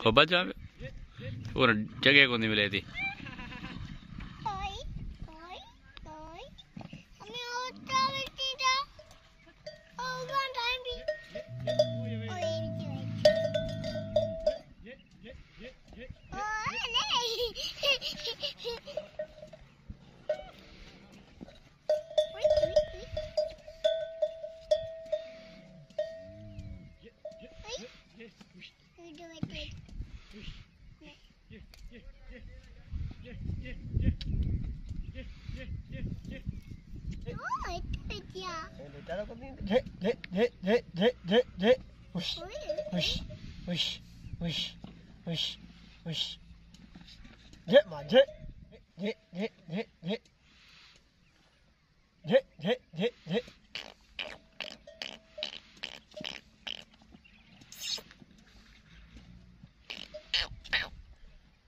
को बच जा जगह को नहीं मिले थी Aqui, ó. Ele tá na copinha. Dê, dê, dê, dê, dê, dê, dê. Ush, ush, ush, ush, ush, ush. Dê, mano, dê. Dê, dê, dê, dê. Dê, dê, dê, dê.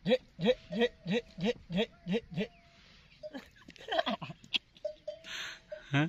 Dê, dê, dê, dê, dê, dê, dê, dê. Huh?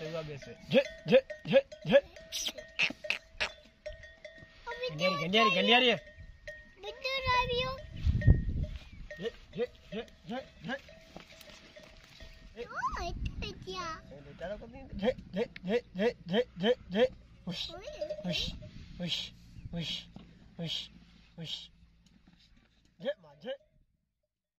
Vocês obedecem. Ganhari, ganhari, ganhari. Betul radio. Hei, hei, hei, hei, hei. Oh, itu dia. Hei, hei, hei, hei, hei, hei, hei. Ush, ush, ush, ush, ush, ush. Hei, mah, hei.